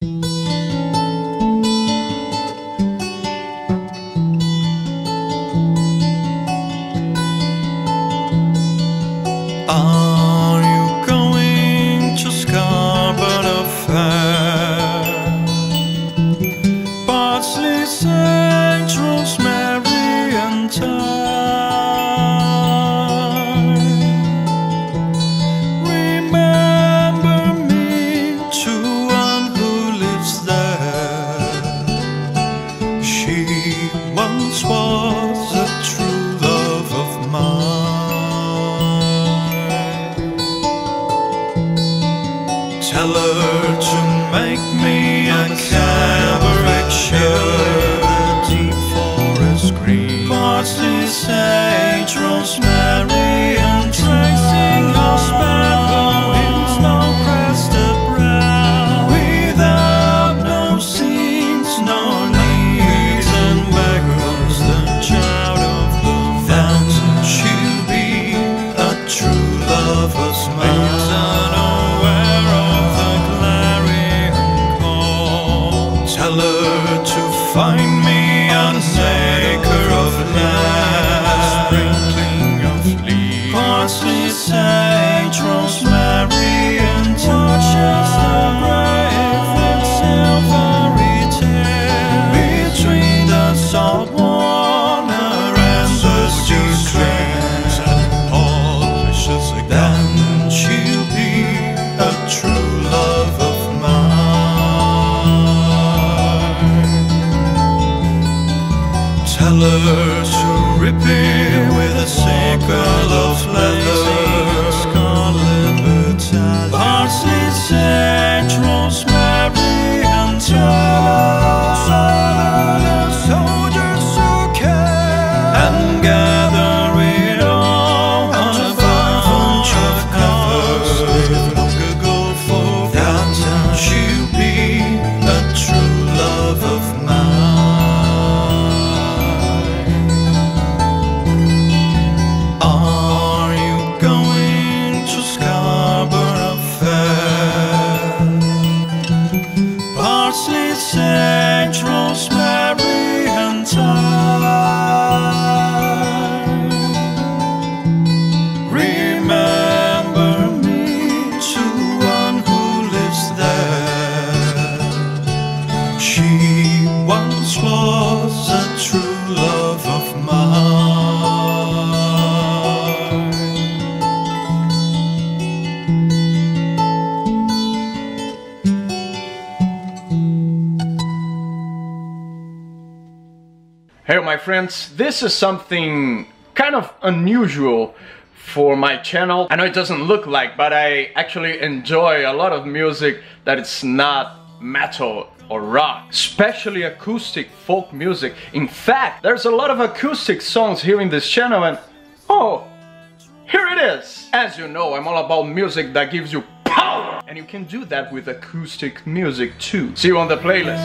Are once was a true love of mine. Tell her to make me a the deep forest green, parsley, sage, rosemary, Tell her to find me an acre of land, sprinkling of leaves, parsley, sage, rosemary, Tell her to rip with a sickle of leather, She once was a true love of mine. Hey, my friends, this is something kind of unusual for my channel. I know it doesn't look like, but I actually enjoy a lot of music that it's not metal or rock, especially acoustic folk music. In fact, there's a lot of acoustic songs here in this channel and oh, here it is. As you know, I'm all about music that gives you power. And you can do that with acoustic music too. See you on the playlist.